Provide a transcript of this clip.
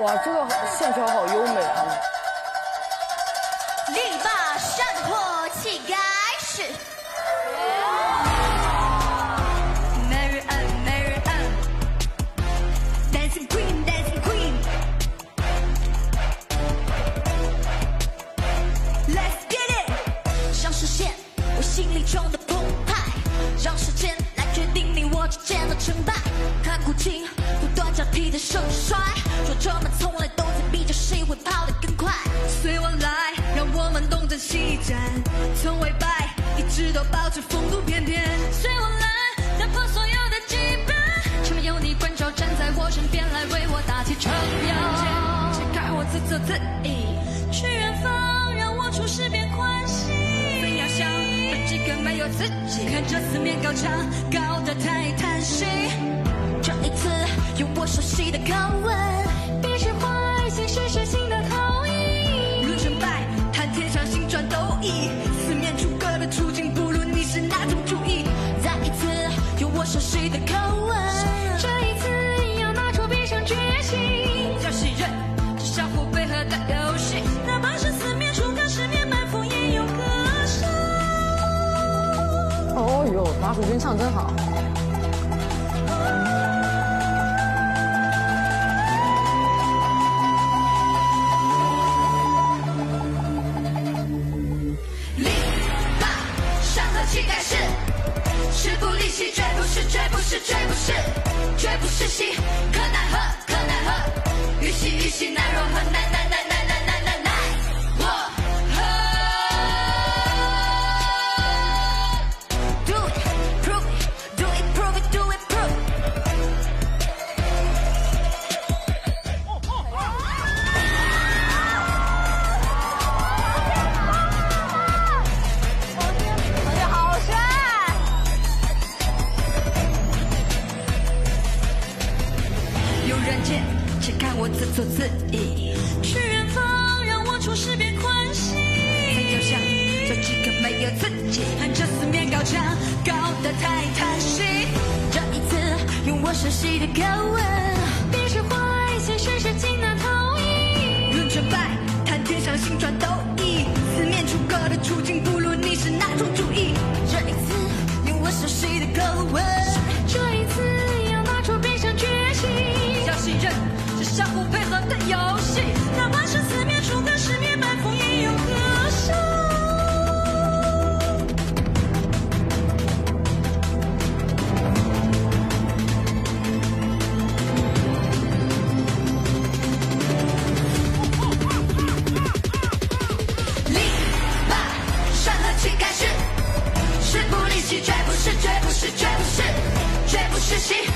哇，这个线条好优美啊！力拔山坡气盖世。Mary Ann, Mary Ann, Dancing Queen, Dancing Queen. Let's get it，想实现我心里中的澎湃，让时间来决定你我之间的成败。看古今不断交替的盛衰，西战，从未败，一直都保持风度翩翩。随我来，打破所有的羁绊，前面有你关照，站在我身边来为我打气撑腰。解开我自责自已，去远方，让我出世变欢喜。怎样想，有几个没有自己，看着四面高墙，高得太叹息。这一次，有我熟悉的口吻，别是坏心事哦呦，马楚君唱真好。力拔山河气盖世，势不离兮，绝不是，绝不是，绝不是，绝不是戏，可奈何，人间，且看我自作自已。去远方，让我出世变欢喜。曾有想，这几个没有自己，看着四面高墙，高得太叹息。这一次，用我熟悉的口吻，别是坏心事是尽难逃逸。论成败，谈天上心转斗意，是相互配合的游戏。哪怕是四面楚歌十面埋伏也有歌声。厉害吧善恶趣开始势不离弃绝不是绝不是绝不是绝不是息